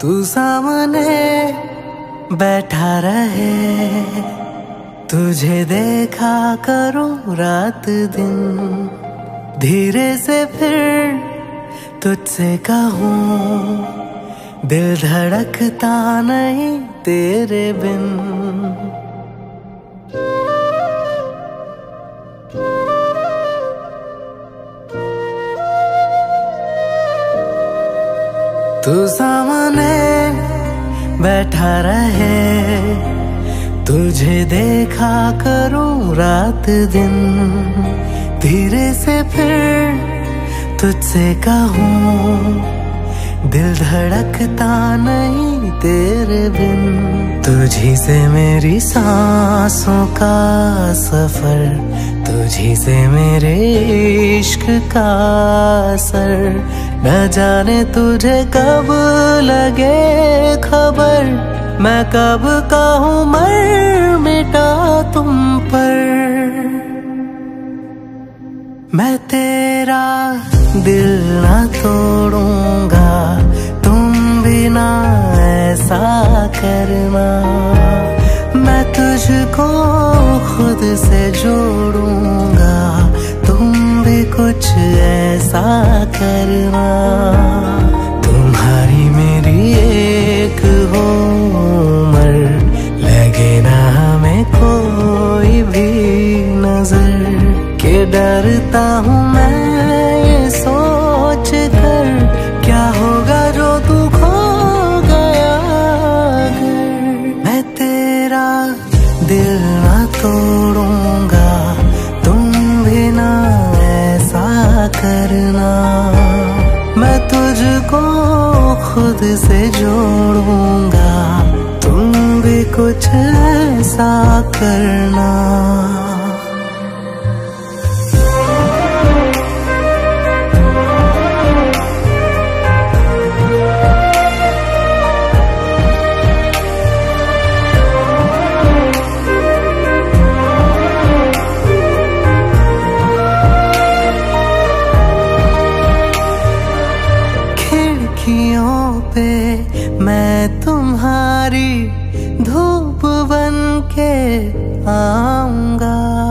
तू सामने बैठा रहे, तुझे देखा करूँ रात दिन। धीरे से फिर तुझसे कहूँ, दिल धड़कता नहीं तेरे बिन। तू सामने बैठा रहे, तुझे देखा करूँ रात दिन। धीरे से फिर तुझसे कहूँ, दिल धड़कता नहीं तेरे बिन। तुझी से मेरी सांसों का सफ़र, तुझी से मेरे इश्क का असर। न जाने तुझे कब लगे खबर? मैं कब का हूँ मर मिटा तुम पर? मैं तेरा दिल ना तोड़ूँगा, तुम बिना ऐसा करना। मैं तुझको खुद से जोड़ूँगा, तुम भी कुछ ऐसा करना। तुम्हारी खुद से जोड़ूँगा। तुम भी कुछ ऐसा करना। तुम्हारी धूप बन के आऊँगा।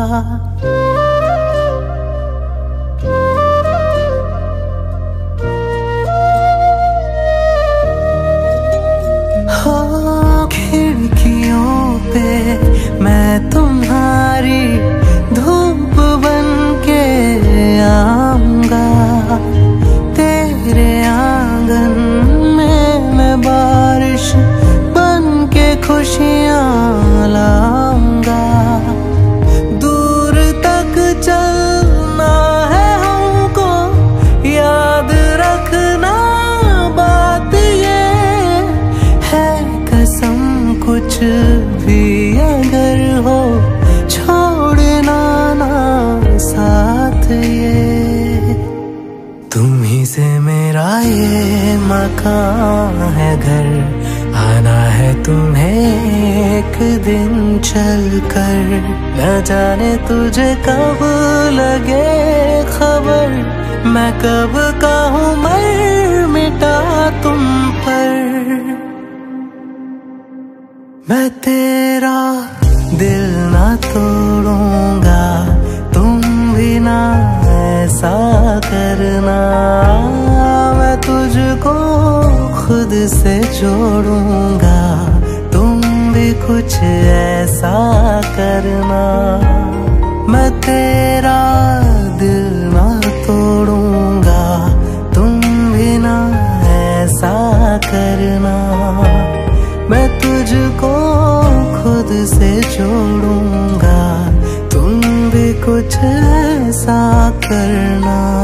मकान है घर, आना है तुम्हें एक दिन चल कर। न जाने तुझे कब लगे खबर, मैं कब का हूँ मर मिटा तुम पर। मैं तेरा खुद से जोड़ूँगा। तुम भी कुछ ऐसा करना। मैं तेरा दिल ना तोड़ूँगा। तुम भी ना ऐसा करना। मैं तुझको खुद से जोड़ूँगा। तुम भी कुछ ऐसा करना।